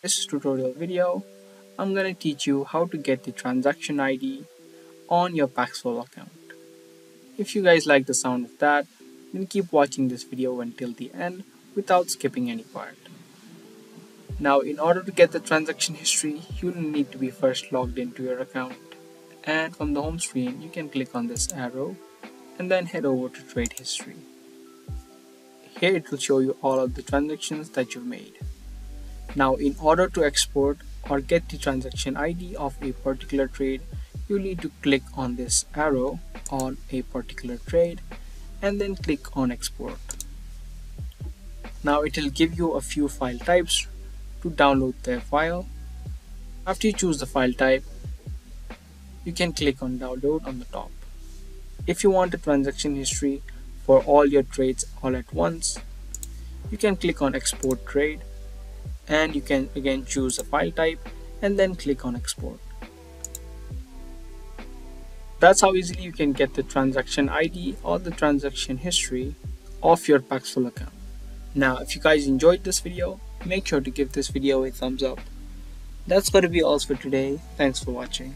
this tutorial video, I'm gonna teach you how to get the transaction ID on your Paxful account. If you guys like the sound of that, then keep watching this video until the end without skipping any part. Now in order to get the transaction history, you will need to be first logged into your account. And from the home screen, you can click on this arrow and then head over to trade history. Here it will show you all of the transactions that you've made. Now in order to export or get the transaction ID of a particular trade, you need to click on this arrow on a particular trade and then click on export. Now it will give you a few file types to download the file. After you choose the file type, you can click on download on the top. If you want a transaction history for all your trades all at once, you can click on export trade and you can again choose a file type and then click on export. That's how easily you can get the transaction ID or the transaction history of your Paxful account. Now if you guys enjoyed this video, make sure to give this video a thumbs up. That's going to be all for today. Thanks for watching.